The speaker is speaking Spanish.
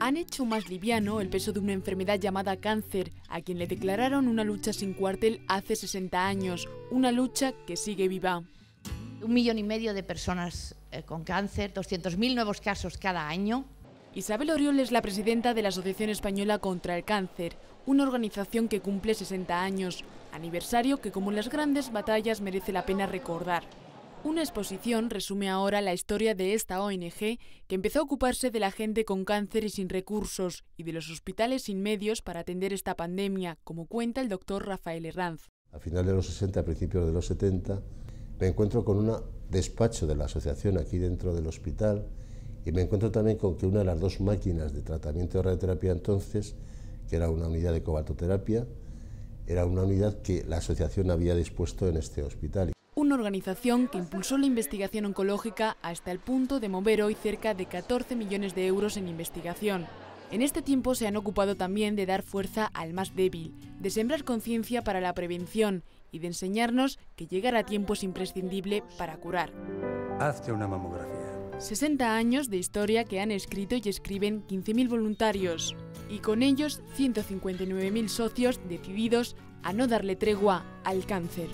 han hecho más liviano el peso de una enfermedad llamada cáncer, a quien le declararon una lucha sin cuartel hace 60 años, una lucha que sigue viva. Un millón y medio de personas eh, con cáncer, 200.000 nuevos casos cada año. Isabel Oriol es la presidenta de la Asociación Española contra el Cáncer, una organización que cumple 60 años, aniversario que como en las grandes batallas merece la pena recordar. Una exposición resume ahora la historia de esta ONG que empezó a ocuparse de la gente con cáncer y sin recursos y de los hospitales sin medios para atender esta pandemia, como cuenta el doctor Rafael Herranz. A finales de los 60, a principios de los 70, me encuentro con un despacho de la asociación aquí dentro del hospital y me encuentro también con que una de las dos máquinas de tratamiento de radioterapia entonces, que era una unidad de cobaltoterapia, era una unidad que la asociación había dispuesto en este hospital una organización que impulsó la investigación oncológica hasta el punto de mover hoy cerca de 14 millones de euros en investigación. En este tiempo se han ocupado también de dar fuerza al más débil, de sembrar conciencia para la prevención y de enseñarnos que llegar a tiempo es imprescindible para curar. Hazte una mamografía. 60 años de historia que han escrito y escriben 15.000 voluntarios y con ellos 159.000 socios decididos a no darle tregua al cáncer.